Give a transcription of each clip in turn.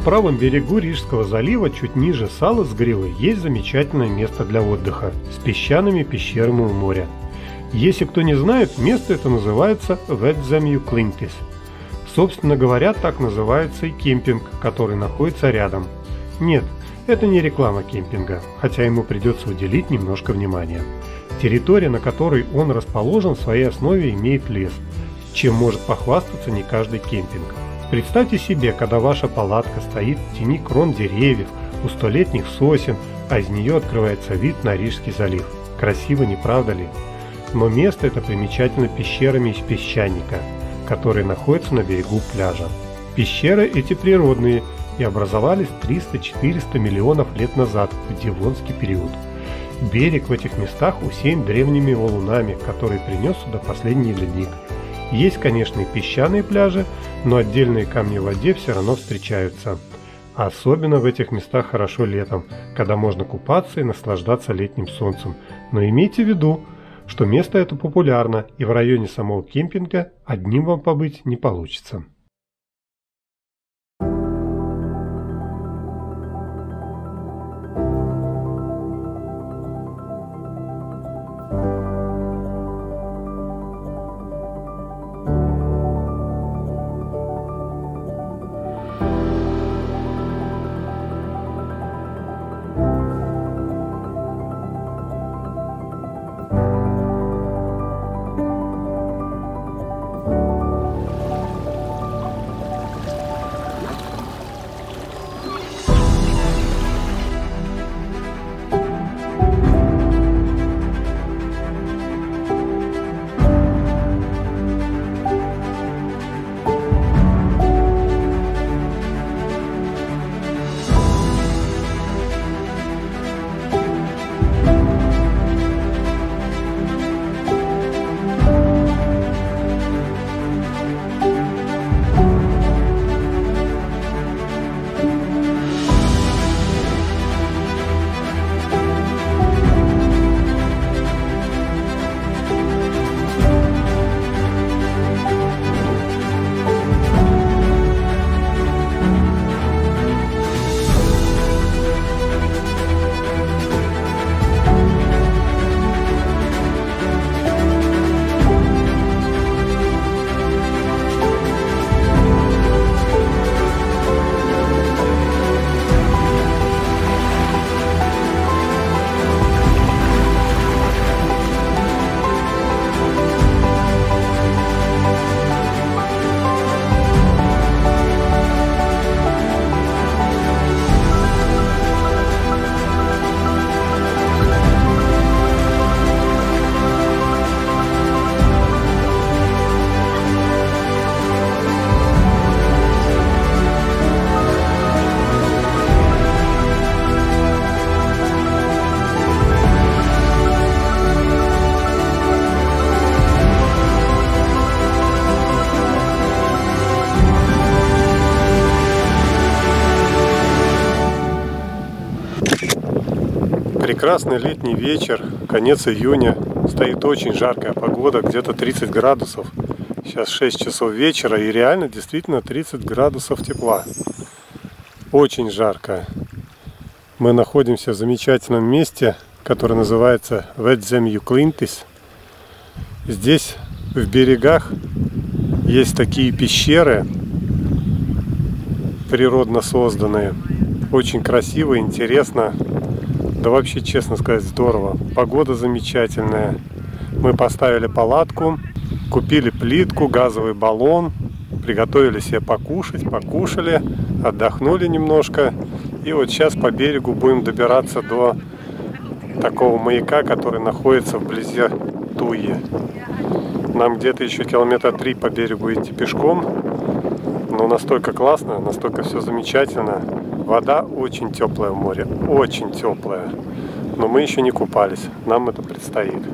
правом берегу Рижского залива, чуть ниже Саласгривы, есть замечательное место для отдыха с песчаными пещерами у моря. Если кто не знает, место это называется Ветземью Клинтис. Собственно говоря, так называется и кемпинг, который находится рядом. Нет, это не реклама кемпинга, хотя ему придется уделить немножко внимания. Территория, на которой он расположен, в своей основе имеет лес, чем может похвастаться не каждый кемпинг. Представьте себе, когда ваша палатка стоит в тени крон деревьев, у столетних сосен, а из нее открывается вид на Рижский залив. Красиво, не правда ли? Но место это примечательно пещерами из песчаника, которые находятся на берегу пляжа. Пещеры эти природные и образовались 300-400 миллионов лет назад, в Девонский период. Берег в этих местах усеян древними валунами, которые принес сюда последний ледник. Есть, конечно, и песчаные пляжи, но отдельные камни в воде все равно встречаются. Особенно в этих местах хорошо летом, когда можно купаться и наслаждаться летним солнцем. Но имейте в виду, что место это популярно и в районе самого кемпинга одним вам побыть не получится. Прекрасный летний вечер, конец июня. Стоит очень жаркая погода, где-то 30 градусов. Сейчас 6 часов вечера и реально действительно 30 градусов тепла. Очень жарко. Мы находимся в замечательном месте, которое называется Ветземью Клинтис. Здесь в берегах есть такие пещеры, природно созданные. Очень красиво, интересно. Да вообще, честно сказать, здорово. Погода замечательная. Мы поставили палатку, купили плитку, газовый баллон, приготовили себе покушать, покушали, отдохнули немножко. И вот сейчас по берегу будем добираться до такого маяка, который находится вблизи Туи. Нам где-то еще километра три по берегу идти пешком. Но настолько классно, настолько все замечательно. Вода очень теплая в море, очень теплая. Но мы еще не купались, нам это предстоит.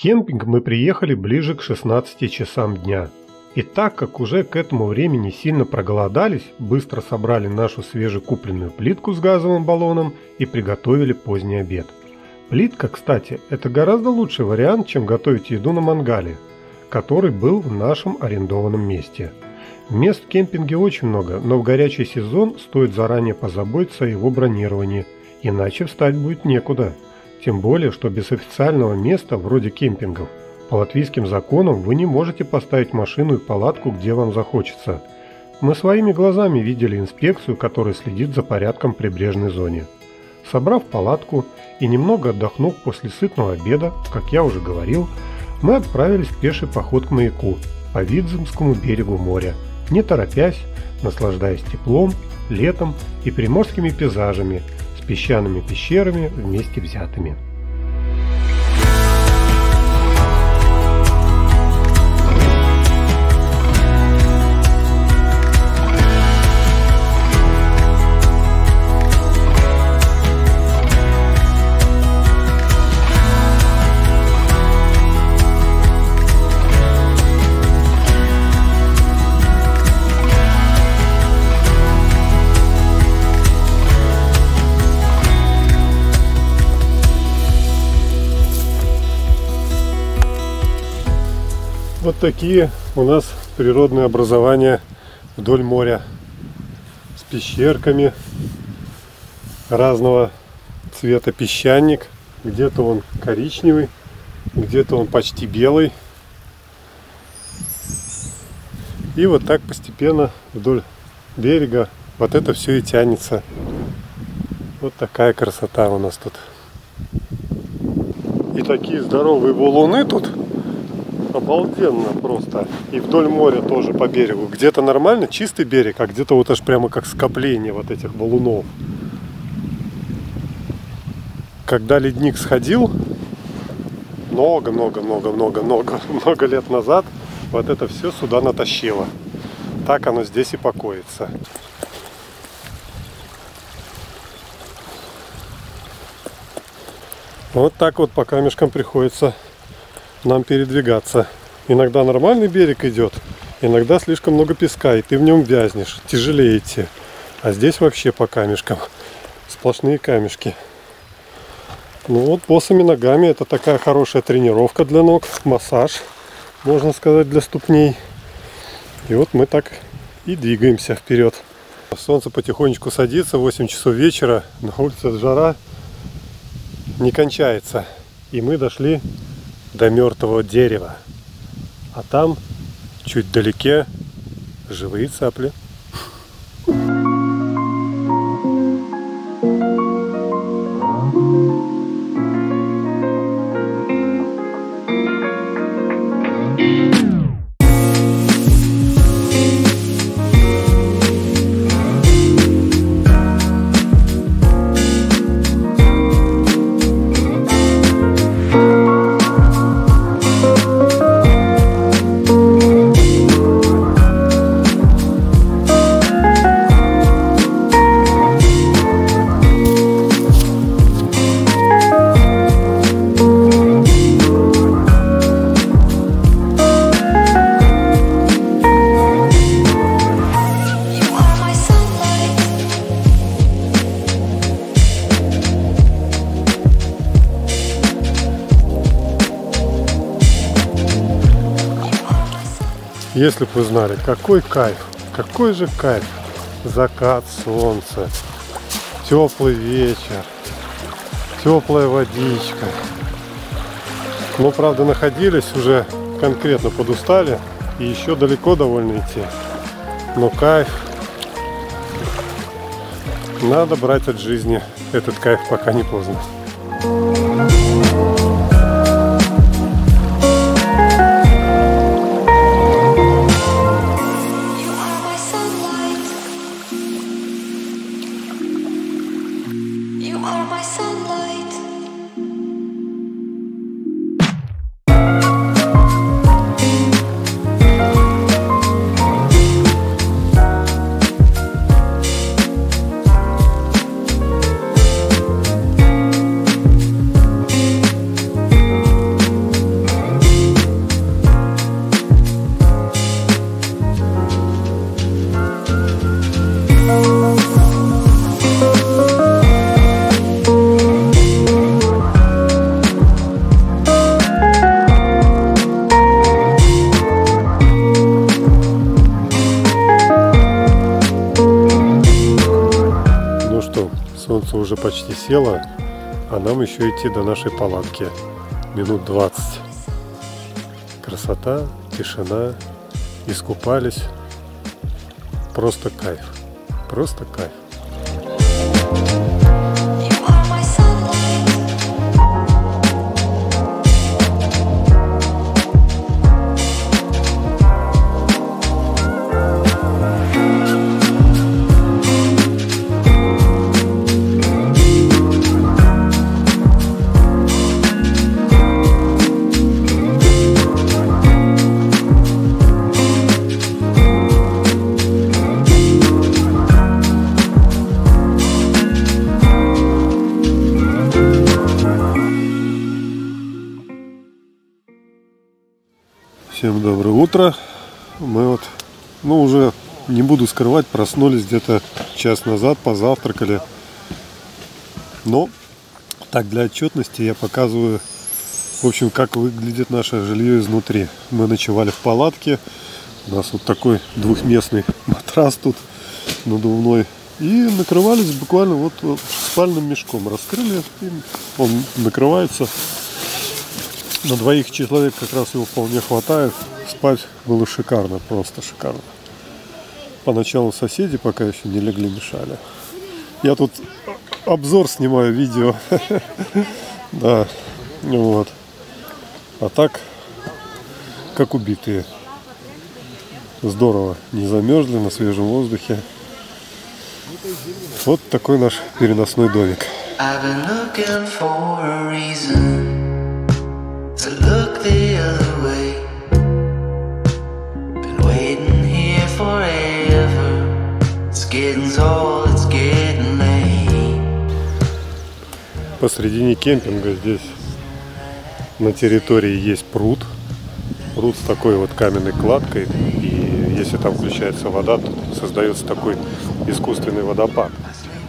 Кемпинг мы приехали ближе к 16 часам дня. И так как уже к этому времени сильно проголодались, быстро собрали нашу свежекупленную плитку с газовым баллоном и приготовили поздний обед. Плитка, кстати, это гораздо лучший вариант, чем готовить еду на мангале, который был в нашем арендованном месте. Мест в кемпинге очень много, но в горячий сезон стоит заранее позаботиться о его бронировании, иначе встать будет некуда. Тем более, что без официального места, вроде кемпингов, по латвийским законам вы не можете поставить машину и палатку, где вам захочется. Мы своими глазами видели инспекцию, которая следит за порядком прибрежной зоне. Собрав палатку и немного отдохнув после сытного обеда, как я уже говорил, мы отправились в пеший поход к маяку по Видземскому берегу моря, не торопясь, наслаждаясь теплом, летом и приморскими пейзажами – песчаными пещерами вместе взятыми. Вот такие у нас природные образования вдоль моря с пещерками разного цвета песчаник. Где-то он коричневый, где-то он почти белый. И вот так постепенно вдоль берега вот это все и тянется. Вот такая красота у нас тут. И такие здоровые валуны тут обалденно просто. И вдоль моря тоже по берегу. Где-то нормально, чистый берег, а где-то вот аж прямо как скопление вот этих валунов. Когда ледник сходил, много-много-много-много-много много лет назад, вот это все сюда натащило. Так оно здесь и покоится. Вот так вот по камешкам приходится нам передвигаться. Иногда нормальный берег идет, иногда слишком много песка, и ты в нем вязнешь, тяжелее идти. А здесь вообще по камешкам, сплошные камешки. Ну вот босыми ногами это такая хорошая тренировка для ног, массаж, можно сказать, для ступней. И вот мы так и двигаемся вперед. Солнце потихонечку садится, 8 часов вечера, на улице жара не кончается. И мы дошли до мертвого дерева. А там, чуть вдалеке, живые цапли. Если бы вы знали, какой кайф, какой же кайф. Закат солнца, теплый вечер, теплая водичка. Мы, правда, находились уже конкретно подустали и еще далеко довольно идти. Но кайф надо брать от жизни этот кайф, пока не поздно. Уже почти села, а нам еще идти до нашей палатки минут 20. Красота, тишина, искупались. Просто кайф. Просто кайф. Всем доброе утро. Мы вот, ну уже не буду скрывать, проснулись где-то час назад, позавтракали. Но так для отчетности я показываю, в общем, как выглядит наше жилье изнутри. Мы ночевали в палатке. У нас вот такой двухместный матрас тут надувной. И накрывались буквально вот, вот спальным мешком. Раскрыли, и он накрывается на двоих человек как раз его вполне хватает. Спать было шикарно, просто шикарно. Поначалу соседи пока еще не легли, мешали. Я тут обзор снимаю, видео. Да, вот. А так, как убитые. Здорово, не замерзли на свежем воздухе. Вот такой наш переносной домик. I've been looking for a reason look the. Посредине кемпинга здесь на территории есть пруд. Пруд с такой вот каменной кладкой. И если там включается вода, то создается такой искусственный водопад.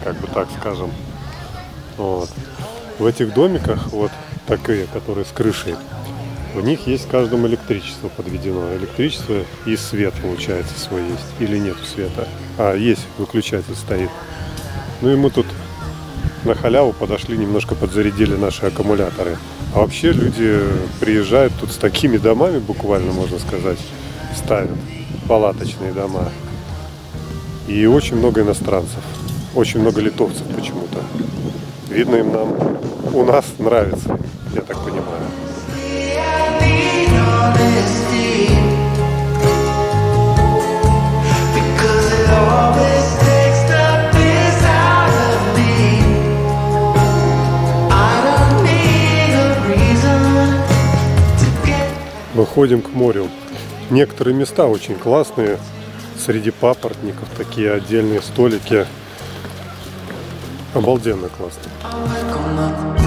Как бы так скажем. Вот. В этих домиках вот такие, которые с крышей, у них есть в каждом электричество подведено. Электричество и свет, получается, свой есть. Или нет света. А, есть, выключатель стоит. Ну и мы тут на халяву подошли, немножко подзарядили наши аккумуляторы. А вообще люди приезжают тут с такими домами, буквально можно сказать, ставят палаточные дома. И очень много иностранцев. Очень много литовцев почему-то. Видно им нам, у нас нравится я так понимаю. Выходим к морю. Некоторые места очень классные. Среди папоротников такие отдельные столики. Обалденно классно.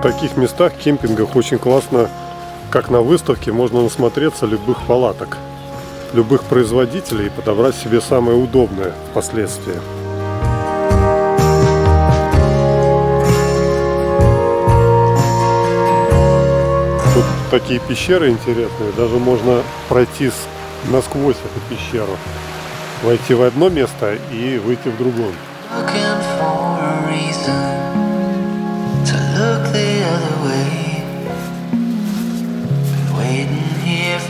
В таких местах, кемпингах очень классно, как на выставке, можно насмотреться любых палаток, любых производителей и подобрать себе самое удобное впоследствии. Тут такие пещеры интересные, даже можно пройти насквозь эту пещеру, войти в одно место и выйти в другое.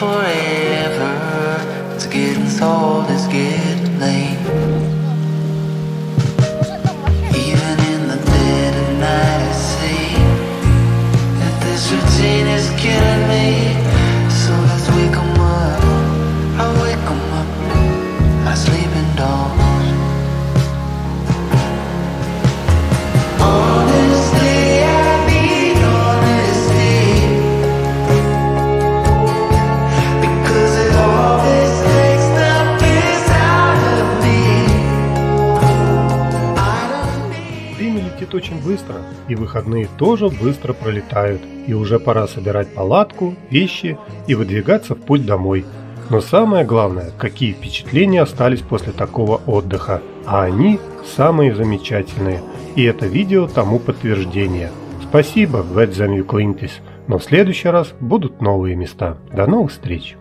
Forever. It's getting old, it's getting late. Летит очень быстро, и выходные тоже быстро пролетают, и уже пора собирать палатку, вещи и выдвигаться в путь домой. Но самое главное, какие впечатления остались после такого отдыха, а они самые замечательные, и это видео тому подтверждение. Спасибо, Ведзамью Клинтис, но в следующий раз будут новые места. До новых встреч!